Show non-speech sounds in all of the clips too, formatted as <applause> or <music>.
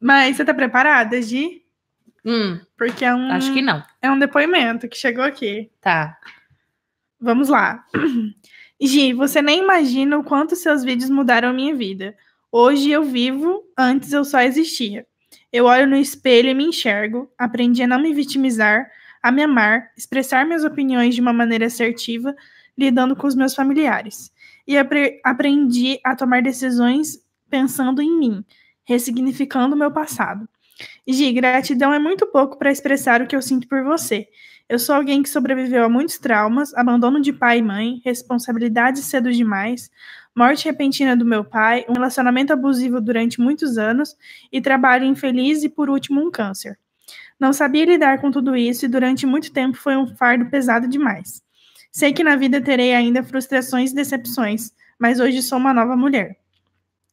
Mas você tá preparada, Gi? Hum, Porque é um, acho que não. é um depoimento que chegou aqui. Tá. Vamos lá. <clears throat> Gi, você nem imagina o quanto seus vídeos mudaram a minha vida. Hoje eu vivo, antes eu só existia. Eu olho no espelho e me enxergo, aprendi a não me vitimizar, a me amar, expressar minhas opiniões de uma maneira assertiva, lidando com os meus familiares. E apre- aprendi a tomar decisões pensando em mim, ressignificando o meu passado. Gi, gratidão é muito pouco para expressar o que eu sinto por você. Eu sou alguém que sobreviveu a muitos traumas, abandono de pai e mãe, responsabilidades cedo demais, morte repentina do meu pai, um relacionamento abusivo durante muitos anos e trabalho infeliz e, por último, um câncer. Não sabia lidar com tudo isso e durante muito tempo foi um fardo pesado demais. Sei que na vida terei ainda frustrações e decepções, mas hoje sou uma nova mulher.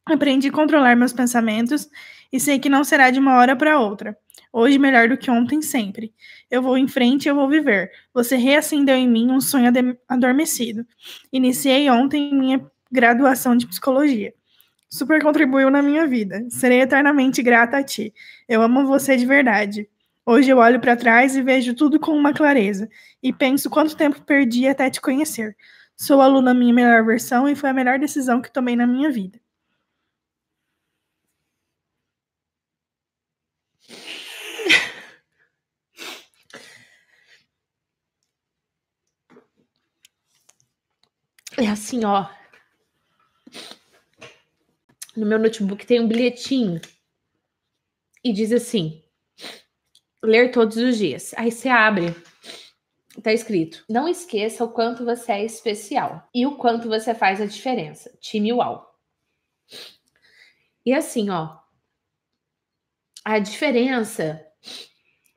Aprendi a controlar meus pensamentos e sei que não será de uma hora para outra. Hoje melhor do que ontem sempre. Eu vou em frente e eu vou viver. Você reacendeu em mim um sonho adormecido. Iniciei ontem minha graduação de psicologia. Super contribuiu na minha vida. Serei eternamente grata a ti. Eu amo você de verdade. Hoje eu olho para trás e vejo tudo com uma clareza e penso quanto tempo perdi até te conhecer. Sou aluna minha melhor versão e foi a melhor decisão que tomei na minha vida. É assim, ó. No meu notebook tem um bilhetinho. E diz assim: ler todos os dias. Aí você abre. Tá escrito: Não esqueça o quanto você é especial e o quanto você faz a diferença. Time UAU. E assim, ó. A diferença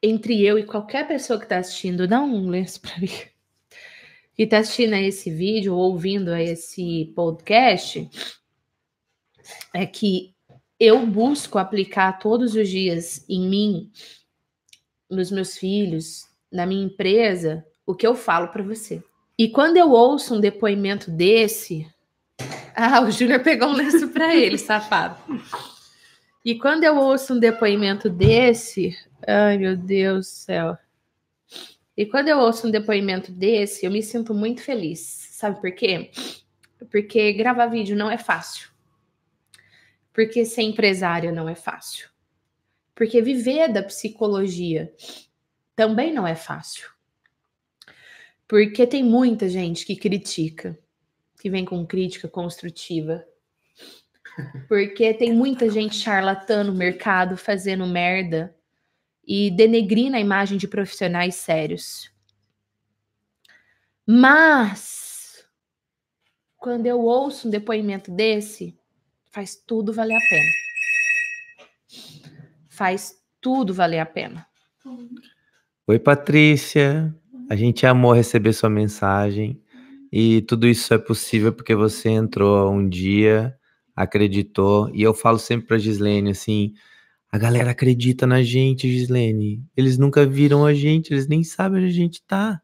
entre eu e qualquer pessoa que tá assistindo, dá um lenço pra mim que está assistindo a esse vídeo ou ouvindo a esse podcast é que eu busco aplicar todos os dias em mim, nos meus filhos, na minha empresa, o que eu falo para você. E quando eu ouço um depoimento desse, <laughs> ah, o Júnior pegou um lenço para ele, <laughs> safado. E quando eu ouço um depoimento desse, ai meu Deus do céu. E quando eu ouço um depoimento desse, eu me sinto muito feliz. Sabe por quê? Porque gravar vídeo não é fácil. Porque ser empresária não é fácil. Porque viver da psicologia também não é fácil. Porque tem muita gente que critica, que vem com crítica construtiva. Porque tem muita gente charlatã no mercado fazendo merda e denegrindo a imagem de profissionais sérios. Mas quando eu ouço um depoimento desse, faz tudo valer a pena. Faz tudo valer a pena. Oi, Patrícia. A gente amou receber sua mensagem. E tudo isso é possível porque você entrou um dia, acreditou. E eu falo sempre pra Gislene assim: a galera acredita na gente, Gislene. Eles nunca viram a gente, eles nem sabem onde a gente tá.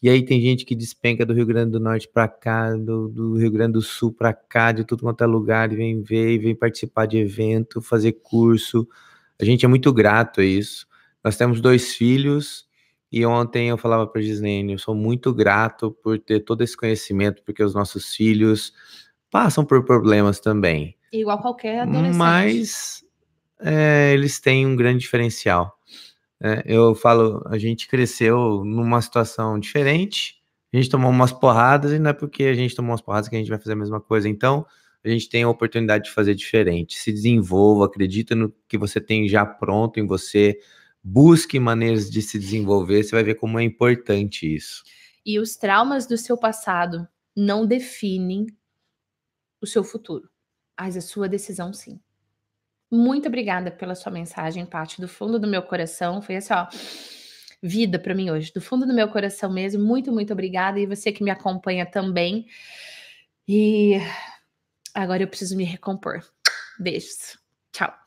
E aí tem gente que despenca do Rio Grande do Norte pra cá, do, do Rio Grande do Sul pra cá, de tudo quanto é lugar, e vem ver, e vem participar de evento, fazer curso. A gente é muito grato a isso. Nós temos dois filhos, e ontem eu falava para Gislene, eu sou muito grato por ter todo esse conhecimento, porque os nossos filhos passam por problemas também. Igual qualquer adolescente. Mas é, eles têm um grande diferencial. né? eu falo, a gente cresceu numa situação diferente, a gente tomou umas porradas e não é porque a gente tomou umas porradas que a gente vai fazer a mesma coisa. Então, a gente tem a oportunidade de fazer diferente. Se desenvolva, acredita no que você tem já pronto em você, busque maneiras de se desenvolver, você vai ver como é importante isso. E os traumas do seu passado não definem o seu futuro, mas a sua decisão sim. Muito obrigada pela sua mensagem, Paty, do fundo do meu coração. Foi assim, ó, vida para mim hoje, do fundo do meu coração mesmo. Muito, muito obrigada. E você que me acompanha também. E agora eu preciso me recompor. Beijos. Tchau.